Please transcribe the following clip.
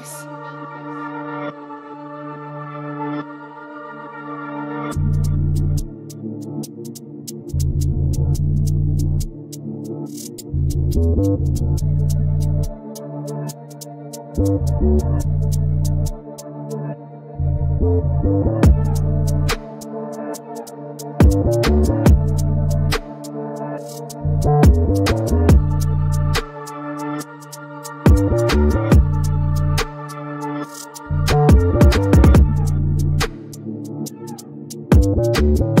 this. Vegas.